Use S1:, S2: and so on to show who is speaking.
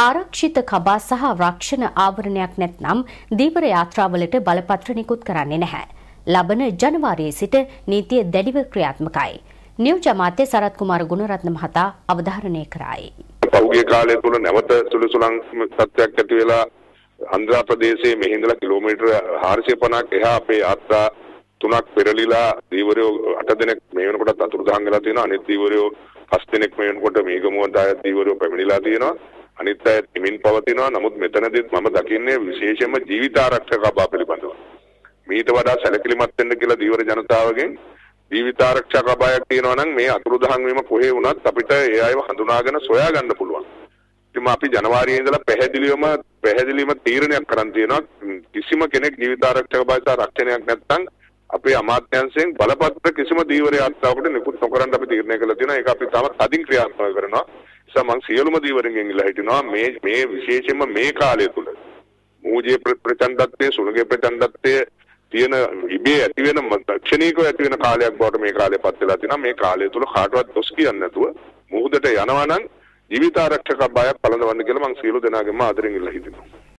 S1: ආරක්ෂිත කබා සහ රක්ෂණ ආවරණයක් නැත්නම් දීවර යාත්‍රාවලට බලපත්‍ර නිකුත් කරන්නේ නැහැ. ලබන ජනවාරියේ සිට නීතිය දැඩිව ක්‍රියාත්මකයි. නියෝජ්‍ය අමාත්‍ය සරත් කුමාර ගුණරත්න මහතා අවධාරණය කරයි.
S2: පහුගිය කාලය තුල නැවත සුළුසුලං තත්ත්වයක් ඇති වෙලා ආන්ධ්‍ර ප්‍රදේශයේ මෙහිඳලා කිලෝමීටර 450ක් එහා අපේ යාත්‍රා තුනක් පෙරලිලා දීවරයෝ 8 දෙනෙක් මේ වෙනකොටත් අතුරුදහන් වෙලා තියෙනවා අනිත් දීවරයෝ 5 දෙනෙක් මේ වෙනකොට මේගමුවට ආයත් දීවරයෝ පැමිණිලා තියෙනවා අනිත් අය තිමින් පවතිනවා. නමුත් මෙතනදිත් මම දකින්නේ විශේෂයෙන්ම ජීවිත ආරක්ෂක අබා පිළිබඳව. මීට වඩා සැලකිලිමත් වෙන්න කියලා දීවර ජනතාවගෙන් ජීවිත ආරක්ෂක අබායක් තියෙනවා නම් මේ අතුරුදහන් වීම කොහේ වුණත් අපිට ඒ අයව හඳුනාගෙන සොයා ගන්න පුළුවන්. ඉතින් අපි ජනවාරියේ ඉඳලා පැහැදිලිවම පැහැදිලිවම තීරණයක් කරන් තියෙනවා. කිසිම කෙනෙක් ජීවිත ආරක්ෂක අබාය රක්ෂණයක් නැත්නම් අපේ අමාත්‍යංශයෙන් බලපත්‍ර කිසිම දීවර යාත්‍රාවකට නිකුත් නොකරන්න අපි තීරණය කළා තියෙනවා. ඒක අපි තාම තදින් ක්‍රියාත්මක කරනවා. නිසා මම සියලුම දීවරගෙන් ඉල්ලා හිටිනවා. මේ මේ විශේෂයෙන්ම මේ කාලය තුල මූජේ ප්‍රචණ්ඩත්වයේ සුළගේ ප්‍රචණ්ඩත්වයේ තියෙන ඉබේ ඇති වෙන ක්ෂණිකව ඇති වෙන කාලයක් බවට මේ කාලය පත් වෙලා තියෙනවා මේ කාලය තුල කාටවත් දොස් කියන්නේ නැතුව මුහුදට යනවා නම් ජීවිත ආරක්ෂක බයක් පළඳවන්න කියලා මම සියලු දෙනාගෙන්ම ආදරෙන් ඉල්ලා හිටිනවා.